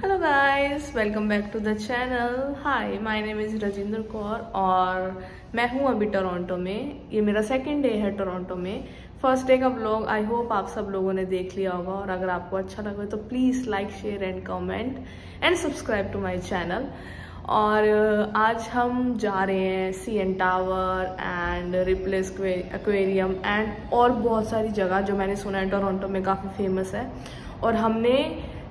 Hello guys welcome back to the channel hi my name is Rajendra Kaur और मैं हूँ अभी Toronto में। ये मेरा सेकंड डे है टोरंटो में। फ़र्स्ट डे का व्लॉग आई होप आप सब लोगों ने देख लिया होगा और अगर आपको अच्छा लगे तो please like share and comment and subscribe to my channel और आज हम जा रहे हैं C N tower and Ripley's aquarium and और बहुत सारी जगह जो मैंने सुना है टोरंटो में काफ़ी फ़ेमस है। और हमने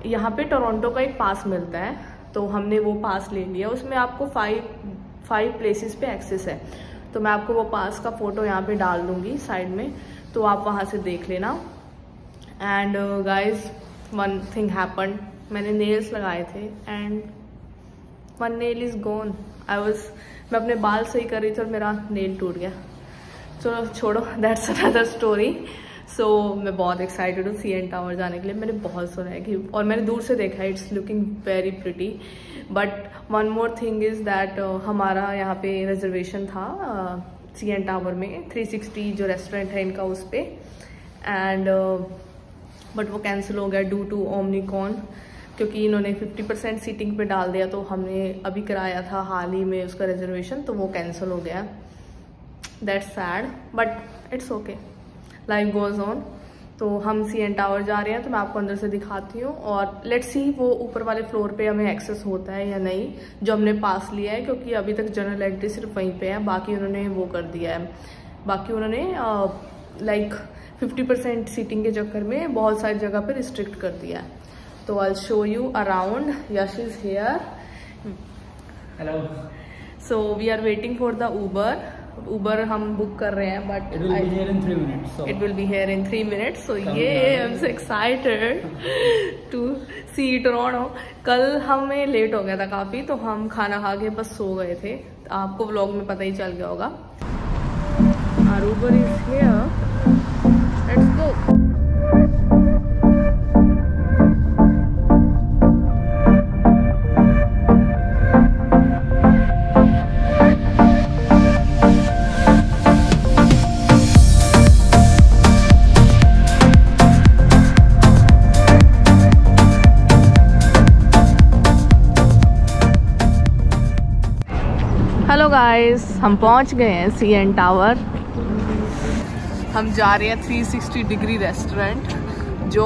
यहाँ पे टोरंटो का एक पास मिलता है तो हमने वो पास ले लिया। उसमें आपको फाइव फाइव प्लेसेस पे एक्सेस है। तो मैं आपको वो पास का फ़ोटो यहाँ पे डाल दूँगी साइड में तो आप वहाँ से देख लेना। And guys one thing happen मैंने नेल्स लगाए थे and one nail is gone I was मैं अपने बाल सही कर रही थी और मेरा नेल टूट गया। चलो छोड़ो that's another story so so, मैं बहुत एक्साइटेड हूँ सी एन टावर जाने के लिए। मैंने बहुत सुना है कि और मैंने दूर से देखा है it's looking very pretty but one more thing is that हमारा यहाँ पे रिजर्वेशन था सी एन टावर में 360 जो रेस्टोरेंट है इनका उस पर एंड बट वो कैंसिल हो गया डू टू ओमनिकॉन क्योंकि इन्होंने 50 परसेंट सीटिंग पे डाल दिया तो हमने अभी कराया था हाल ही में उसका रिजर्वेशन तो वो कैंसिल हो गया। That's sad but it's okay life goes on. तो हम सी एन टावर जा रहे हैं तो मैं आपको अंदर से दिखाती हूँ और लेट्स सी वो ऊपर वाले फ्लोर पे हमें एक्सेस होता है या नहीं जो हमने पास लिया है क्योंकि अभी तक जनरल एंट्री सिर्फ़ वहीं पे है बाकी उन्होंने वो कर दिया है। बाकी उन्होंने लाइक फिफ्टी परसेंट सीटिंग के चक्कर में बहुत सारी जगह पे रिस्ट्रिक्ट कर दिया है। तो I show you around Yash is here hello so we are waiting for the Uber Uber हम बुक कर रहे हैं but it will be here in three minutes be here in 3 so ये I am so excited to see Toronto कल हमें late हो गया था काफ़ी तो हम खाना खा के बस सो गए थे। आपको व्लॉग में पता ही चल गया होगा। Our Uber is here let's go hello guys हम पहुँच गए हैं सी एन टावर हम जा रहे हैं 360 डिग्री रेस्टोरेंट जो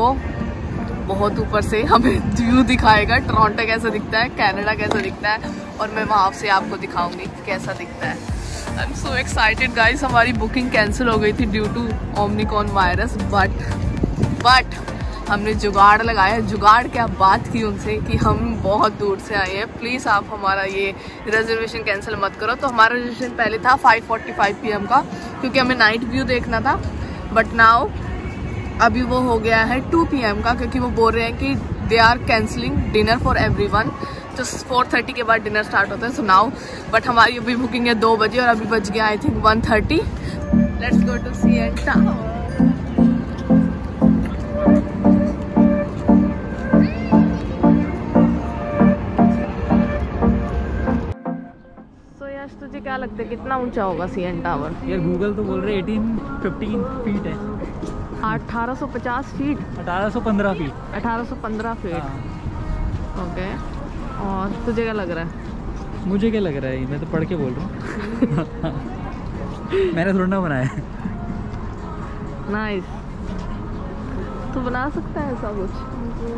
बहुत ऊपर से हमें व्यू दिखाएगा. टोरंटो कैसा दिखता है? कनाडा कैसा दिखता है? और मैं वहाँ से आपको दिखाऊँगी कैसा दिखता है. I am so excited guys हमारी बुकिंग कैंसिल हो गई थी due to omicron virus but but हमने जुगाड़ लगाया। जुगाड़ क्या बात की उनसे कि हम बहुत दूर से आए हैं। प्लीज़ आप हमारा ये रिजर्वेशन कैंसिल मत करो। तो हमारा रिजर्वेशन पहले था 5:45 पीएम का, क्योंकि हमें नाइट व्यू देखना था। बट नाउ अभी वो हो गया है 2 पीएम का, क्योंकि वो बोल रहे हैं कि they are cancelling dinner for everyone तो फोर थर्टी के बाद डिनर स्टार्ट होता है सो नाउ बट हमारी अभी बुकिंग है दो बजे और अभी बज गया I think one thirty let's go to see N tower क्या लगता है कितना ऊँचा होगा सी एन टावर यार गूगल तो बोल रहे 18 15 फीट है। 1850 फीट 1815 फीट 1815 फीट ओके और तुझे क्या लग रहा है? मुझे क्या लग रहा है? मैं तो पढ़ के बोल रहा हूँ। मैंने थोड़ा ना बनाया नाइस तो बना सकता है ऐसा कुछ?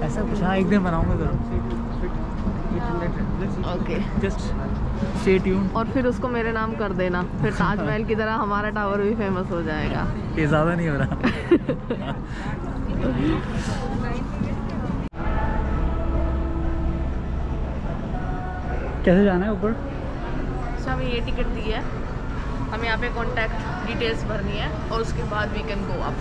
ऐसा कुछ? हाँ एक दिन बनाऊँगा ज़रूर। ओके जस्ट स्टे ट्यून और फिर उसको मेरे नाम कर देना। फिर ताजमहल की तरह हमारा टावर भी फ़ेमस हो जाएगा। ये ज़्यादा नहीं हो रहा। कैसे जाना है ऊपर? हमें ये टिकट दी है। हमें यहाँ पे कॉन्टैक्ट डिटेल्स भरनी है और उसके बाद we can go up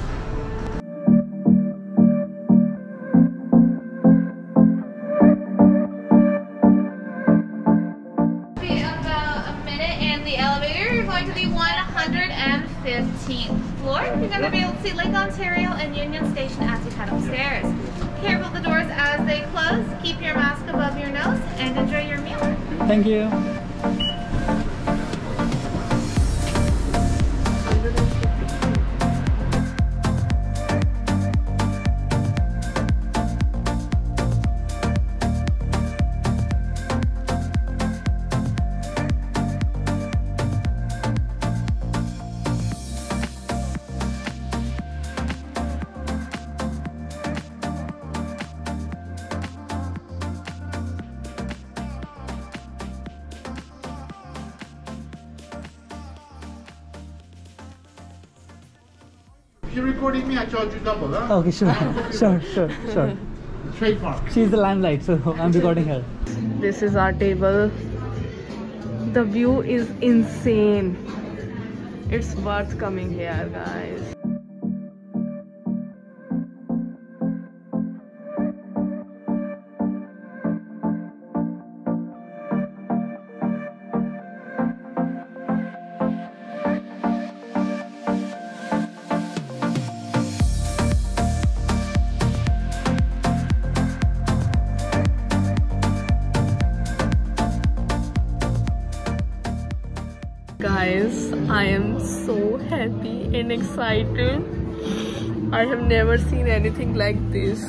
going to be able to see Lake Ontario and Union Station as you head upstairs. Careful the doors as they close. Keep your mask above your nose and enjoy your meal. Thank you. You're recording me, I charge you double, huh? Okay, sure, sure, sure, sure. Trademark. She's the limelight, so I'm recording her. This is our table. The view is insane. It's worth coming here, guys. I am so happy and excited. I have never seen anything like this.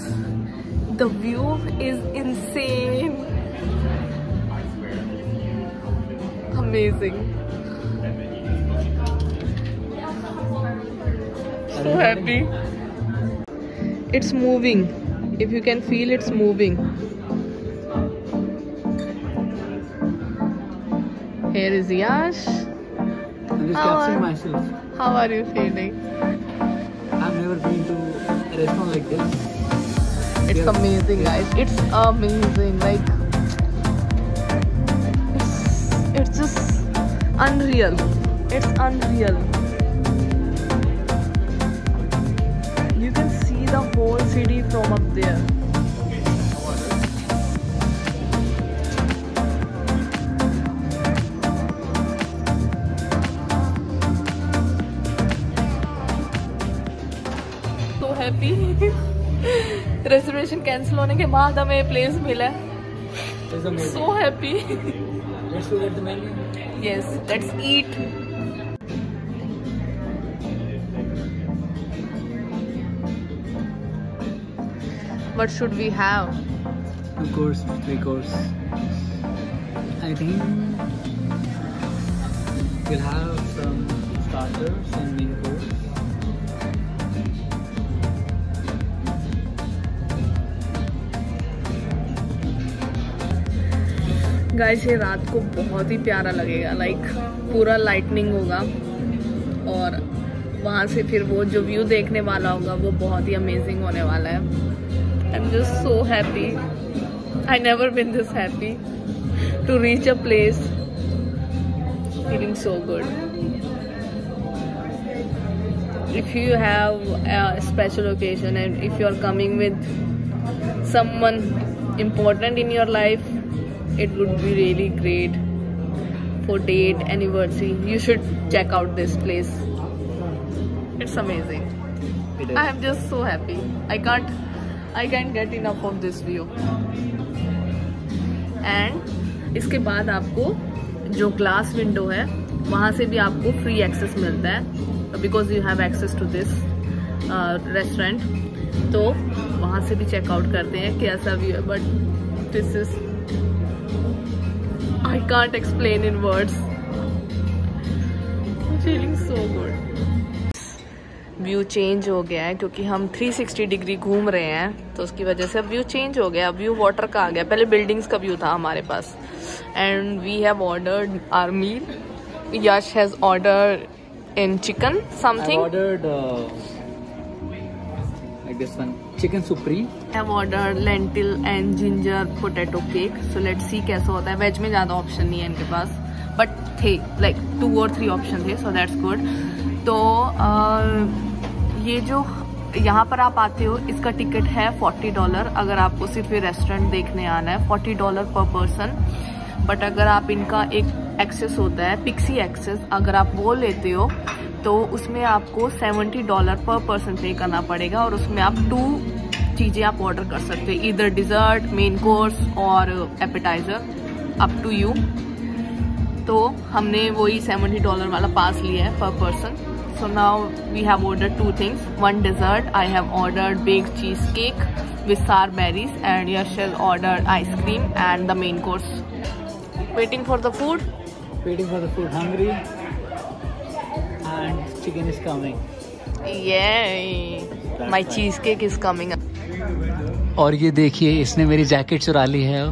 The view is insane. Amazing. So happy. It's moving. If you can feel it's moving. Here is yash I'm just How capturing are- myself. how are you feeling I've never been to a restaurant like this. It's Yeah. amazing, guys. It's amazing. Like, it's, it's just unreal. It's unreal. You can see the whole city from up there. Happy. Reservation cancel होने के बाद हमें place मिला so happy. Yes let's eat What should we have? Two course, three course. I think we'll have some starters and main course. Guys ये रात को बहुत ही प्यारा लगेगा। लाइक पूरा लाइटनिंग होगा। और वहाँ से फिर वो जो व्यू देखने वाला होगा, वो बहुत ही अमेजिंग होने वाला है। I am just so happy I never been this happy to reach a place feeling so good if you have a special occasion and if you are coming with someone important in your life it would be really great for date anniversary you should check out this place it's amazing It i am just so happy i can't i can't get enough of this view and इसके बाद आपको जो glass window है वहाँ से भी आपको free access मिलता है because you have access to this restaurant तो वहाँ से भी चेकआउट करते हैं कैसा व्यू है but this is I can't explain in words feeling so good view change हो गया है क्योंकि हम 360 डिग्री घूम रहे हैं तो उसकी वजह से अब व्यू चेंज हो गया अब व्यू वाटर का आ गया। पहले बिल्डिंग्स का व्यू था हमारे पास। And we have ordered our meal Yash has order in chicken something ordered uh, like this one, chicken supreme. Have ordered lentil and ginger potato cake. So, let's see कैसा होता है. Veg में ज़्यादा option नहीं है इनके पास. But थे लाइक टू और थ्री ऑप्शन थे सो दैट्स गुड तो ये जो, यहाँ पर आप आते हो, इसका टिकट है फोर्टी डॉलर अगर आपको सिर्फ़ ये रेस्टोरेंट देखने आना है forty dollar per person but अगर आप इनका एक एक्सेस होता है पिक्सी एक्सेस अगर आप वो लेते हो तो उसमें आपको सेवेंटी डॉलर पर पर्सन पे करना पड़ेगा और उसमें आप टू चीज़ें आप ऑर्डर कर सकते हैं। इधर डिजर्ट मेन कोर्स और एपेटाइजर अप टू यू तो हमने वही सेवेंटी डॉलर वाला पास लिया है per person so now we have order two things one dessert I have order baked cheesecake with sour berries and you shall order ice cream and the main course waiting for the food waiting for the food hungry and chicken is coming my cheesecake is coming up और ये देखिए इसने मेरी jacket चुरा ली है।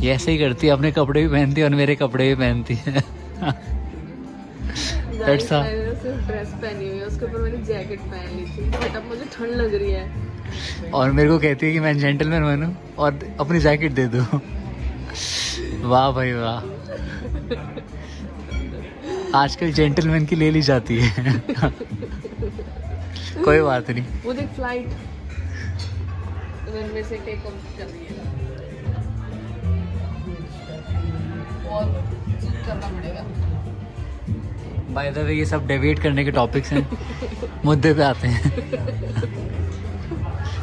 ये ऐसे ही करती है अपने कपड़े भी पहनती है और मेरे कपड़े भी पहनती है। ड्रेस पहनी हुई है उसके ऊपर मैंने जैकेट पहन ली थी। बट अब मुझे ठंड लग रही है। और मेरे को कहती है कि मैं जेंटलमैन बनूं और अपनी जैकेट दे दूँ। वाह भाई वाह। आजकल जेंटलमैन की ले ली जाती है। कोई बात नहीं। वो देख फ़्लाइट रनवे से टेक ऑफ़ कर रही है। और करना पड़ेगा। बाय द वे ये सब डेविएट करने के टॉपिक्स हैं। मुद्दे पे आते हैं।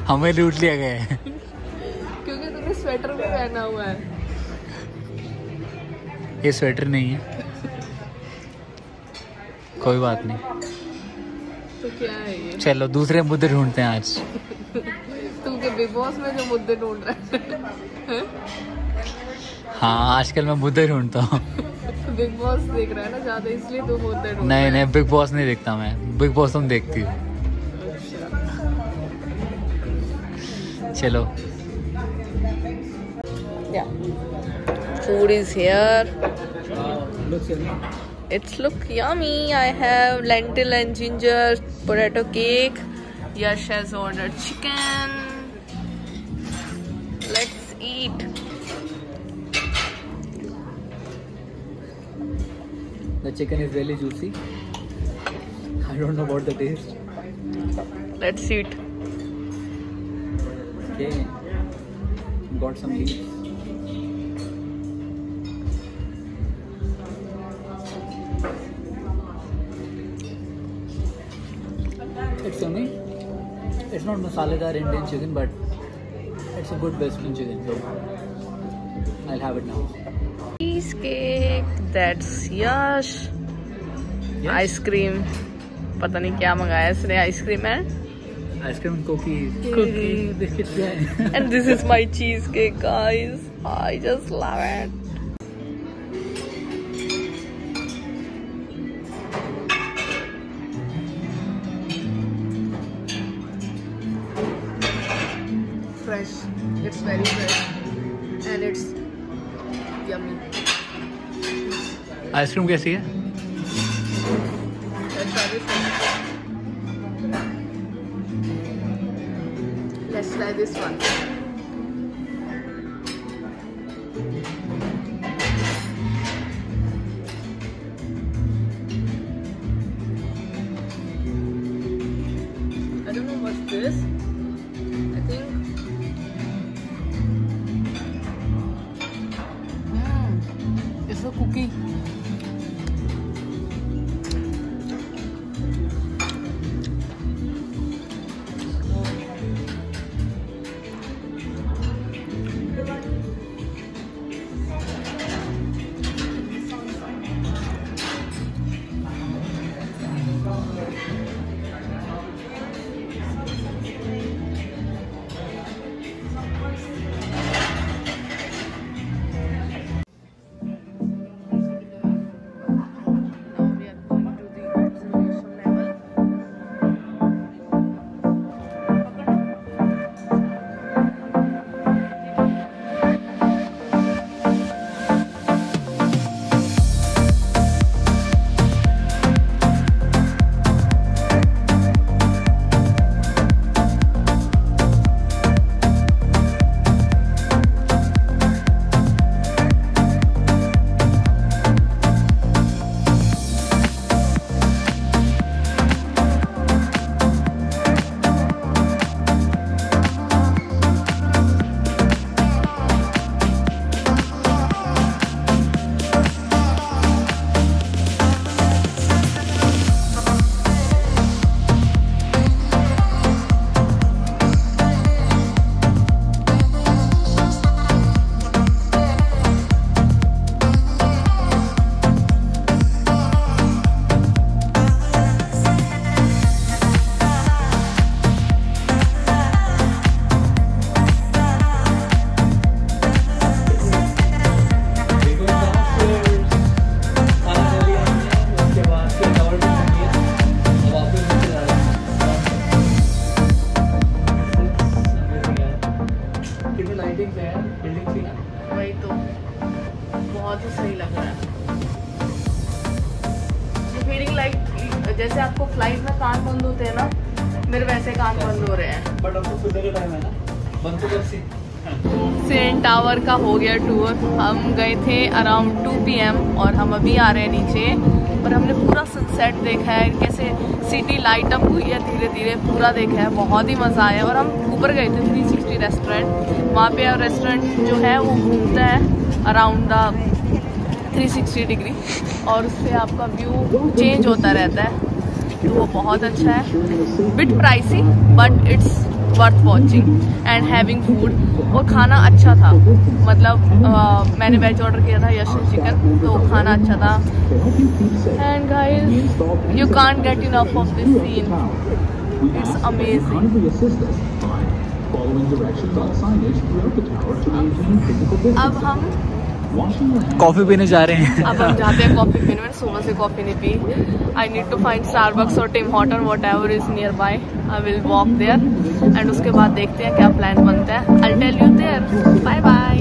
हमें लूट लिया गया है। क्योंकि तूने स्वेटर भी पहना हुआ है। ये स्वेटर नहीं है। कोई बात नहीं। तो क्या है ये? चलो दूसरे मुद्दे ढूंढते हैं आज। तू के बिग बॉस में जो मुद्दे ढूंढ रहा है हाँ आजकल मैं मुद्दे ढूंढता हूँ बिग बॉस देख रहा है ना ज़्यादा इसलिए तू मुद्दे ढूंढ नहीं नहीं बिग बॉस नहीं देखता मैं बिग बॉस तुम देखती हो चलो. Food is here. It's look yummy. I have lentil and ginger potato cake. Yash has ordered chicken. Eat. The chicken is really juicy. I don't know about the taste. Let's eat. Okay. Got some leaves. It's yummy. It's not masaledar Indian chicken, but a good Western chicken. So I'll have it now. Cheesecake. That's Yash. Yes. Ice-cream. पता नहीं क्या मंगाया इसने ice cream है Ice cream cookies. Cookies. Biscuits भी हैं. and this is my cheesecake guys i it's very fresh and it's yummy ice cream कैसी है let's try this one let's try this one I don't know what's this. Tower का हो गया tour हम गए थे अराउंड 2 पीएम और हम अभी आ रहे हैं नीचे. और हमने पूरा सनसेट देखा है. कैसे सिटी लाइट अप हुई है धीरे धीरे पूरा देखा है. बहुत ही मज़ा आया. और हम ऊपर गए थे 360 रेस्टोरेंट वहाँ पे रेस्टोरेंट जो है वो घूमता है अराउंड द 360 डिग्री और उससे आपका व्यू चेंज होता रहता है. तो वो बहुत अच्छा है. Bit pricey but it's worth watching and having food और खाना अच्छा था। मतलब आ, मैंने वेज ऑर्डर किया था यशन चिकन तो खाना अच्छा था। And guys you can't get enough of this scene it's amazing अब हम कॉफ़ी पीने जा रहे हैं। अब हम जाते हैं कॉफ़ी पीने। मैंने सुबह से कॉफ़ी नहीं P. I need to find Starbucks और टिम हॉट और whatever is nearby I will walk there and उसके बाद देखते हैं क्या प्लान बनता है। I tell you there bye bye